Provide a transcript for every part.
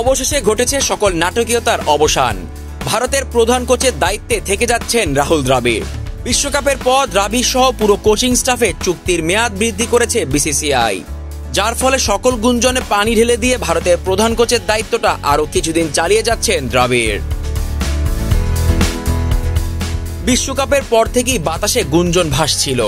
অবশেষে ঘটেছে সকল নাটকীয়তার অবসান। ভারতের প্রধান কোচের দায়িত্বে থেকে যাচ্ছেন রাহুল দ্রাবিড়। বিশ্বকাপের পর দ্রাবিড় সহ পুরো কোচিং স্টাফে চুক্তির মেয়াদ বৃদ্ধি করেছে বিসিসিআই। যার ফলে সকল গুঞ্জনে পানি ঢেলে দিয়ে ভারতের প্রধান কোচের দায়িত্বটা আরও কিছুদিন চালিয়ে যাচ্ছেন দ্রাবিড়। বিশ্বকাপের পর থেকেই বাতাসে গুঞ্জন ভাসছিল।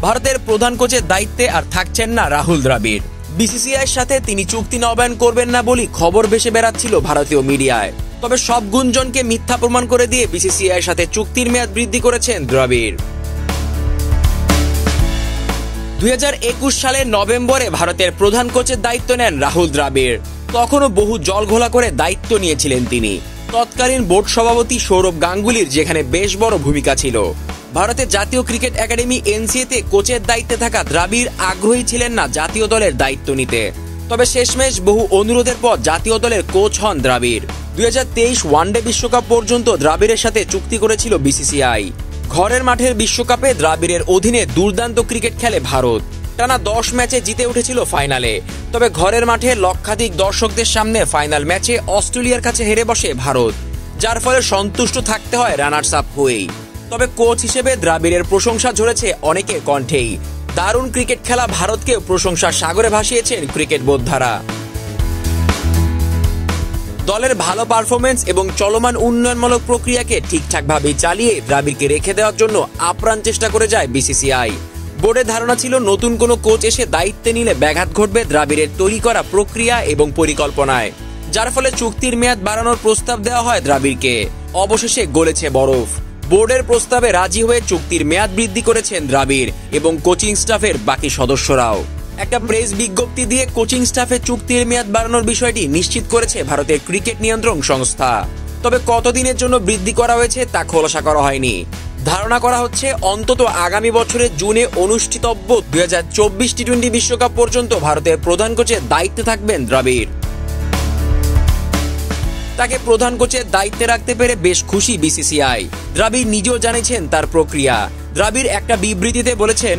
ভারতের প্রধান কোচের দায়িত্বে আর থাকছেন না রাহুল দ্রাবিড়। বিসিসিআইয়ের সাথে তিনি চুক্তি নবায়ন করবেন না বলেই খবর ভেসে বেড়াচ্ছিল ভারতীয় মিডিয়ায়। তবে সব গুঞ্জনকে মিথ্যা প্রমাণ করে দিয়ে বিসিসিআইয়ের সাথে চুক্তির মেয়াদ বৃদ্ধি করেছেন দ্রাবিড়। দুই হাজার একুশ সালের নভেম্বরে ভারতের প্রধান কোচের দায়িত্ব নেন রাহুল দ্রাবিড়। তখনও বহু জল ঘোলা করে দায়িত্ব নিয়েছিলেন তিনি। তৎকালীন বোর্ড সভাপতি সৌরভ গাঙ্গুলির যেখানে বেশ বড় ভূমিকা ছিল। ভারতের জাতীয় ক্রিকেট একাডেমি এনসিএতে কোচের দায়িত্বে থাকা দ্রাবিড় আগ্রহী ছিলেন না জাতীয় দলের দায়িত্ব নিতে। তবে শেষমেশ বহু অনুরোধের পর জাতীয় দলের কোচ হন দ্রাবিড়। দুই হাজার তেইশ ওয়ানডে বিশ্বকাপ পর্যন্ত দ্রাবিড়ের সাথে চুক্তি করেছিল বিসিসিআই। ঘরের মাঠের বিশ্বকাপে দ্রাবিড়ের অধীনে দুর্দান্ত ক্রিকেট খেলে ভারত। টানা দশ ম্যাচে জিতে উঠেছিল ফাইনালে। তবে ঘরের মাঠে লক্ষাধিক দর্শকদের সামনে ফাইনাল ম্যাচে অস্ট্রেলিয়ার কাছে হেরে বসে ভারত, যার ফলে সন্তুষ্ট থাকতে হয় রানার্স আপ হয়েই। তবে কোচ হিসেবে দ্রাবিড়ের প্রশংসা ঝরেছে অনেকের কণ্ঠেই। দারুণ ক্রিকেট খেলা ভারতকেও প্রশংসার সাগরে ভাসিয়েছেন ক্রিকেট বোদ্ধারা। দলের ভালো পারফরমেন্স এবং চলমান উন্নয়নমূলক প্রক্রিয়াকে ঠিকঠাকভাবে চালিয়ে দ্রাবিড়কে রেখে দেওয়ার জন্য আপ্রাণ চেষ্টা করে যায় বিসিসিআই। বোর্ডের ধারণা ছিল নতুন কোনো কোচ এসে দায়িত্বে নিলে ব্যাঘাত ঘটবে দ্রাবিড়ের তৈরি করা প্রক্রিয়া এবং পরিকল্পনায়, যার ফলে চুক্তির মেয়াদ বাড়ানোর প্রস্তাব দেওয়া হয় দ্রাবিড়কে। অবশেষে গলেছে বরফ। বোর্ডের প্রস্তাবে রাজি হয়ে চুক্তির মেয়াদ বৃদ্ধি করেছেন দ্রাবিড় এবং কোচিং স্টাফের বাকি সদস্যরাও। একটা প্রেস বিজ্ঞপ্তি দিয়ে কোচিং স্টাফে চুক্তির মেয়াদ বাড়ানোর বিষয়টি নিশ্চিত করেছে ভারতের ক্রিকেট নিয়ন্ত্রণ সংস্থা। তবে কতদিনের জন্য বৃদ্ধি করা হয়েছে তা খোলাসা করা হয়নি। ধারণা করা হচ্ছে অন্তত আগামী বছরের জুনে অনুষ্ঠিতব্য দুই হাজার চব্বিশ টি টোয়েন্টি বিশ্বকাপ পর্যন্ত ভারতের প্রধান কোচের দায়িত্বে থাকবেন দ্রাবিড়। তাকে প্রধান কোচের দায়িত্বে রাখতে পেরে বেশ খুশি বিসিসিআই। দ্রাবিড় নিজেও জানিয়েছেন তার প্রক্রিয়া। দ্রাবিড় একটা বিবৃতিতে বলেছেন,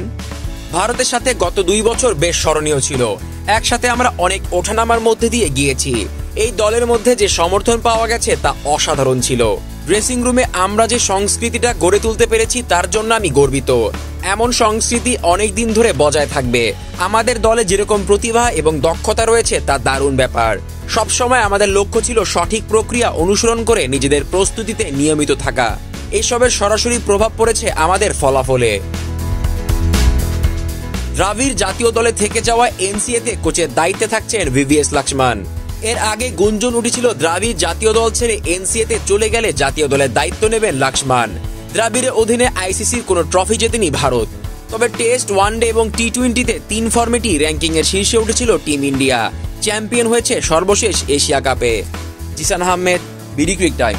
ভারতের সাথে গত দুই বছর বেশ স্মরণীয় ছিল। একসাথে আমরা অনেক ওঠানামার মধ্যে দিয়ে গিয়েছি। এই দলের মধ্যে যে সমর্থন পাওয়া গেছে তা অসাধারণ ছিল। ড্রেসিং রুমে আমরা যে সংস্কৃতিটা গড়ে তুলতে পেরেছি তার জন্য আমি গর্বিত। এমন সংস্কৃতি অনেক দিন ধরে বজায় থাকবে। আমাদের দলে যেরকম প্রতিভা এবং দক্ষতা রয়েছে, তা দারুণ ব্যাপার। সবসময় আমাদের লক্ষ্য ছিল সঠিক প্রক্রিয়া অনুসরণ করে নিজেদের প্রস্তুতিতে নিয়মিত থাকা। এসবের সরাসরি প্রভাব পড়েছে আমাদের ফলাফলে। দ্রাবিড় জাতীয় দলে থেকে যাওয়া এনসিএতে কোচের দায়িত্বে থাকছেন ভিভিএস লক্ষ্মণ। এর আগে গুঞ্জন উঠেছিল দ্রাবিড় জাতীয় দল ছেড়ে এনসিএতে চলে গেলে জাতীয় দলের দায়িত্ব নেবেন লক্ষ্মণ। দ্রাবিড়ের অধীনে আইসিসির কোনো ট্রফি জেতেনি ভারত। তবে টেস্ট, ওয়ান ডে এবং টি টোয়েন্টিতে তিন ফর্মেটই র্যাঙ্কিং এর শীর্ষে উঠেছিল টিম ইন্ডিয়া। চ্যাম্পিয়ন হয়েছে সর্বশেষ এশিয়া কাপে। Zisan Ahmed, BD crick time.